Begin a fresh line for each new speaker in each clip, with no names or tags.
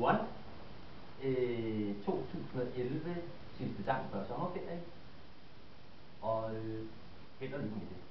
One øh, 2011 sidste dag før sommerferien. Og øh, held og lykke med det.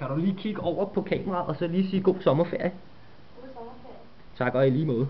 Kan du lige kigge over på kameraet og så lige sige god sommerferie?
God sommerferie.
Tak og i lige måde.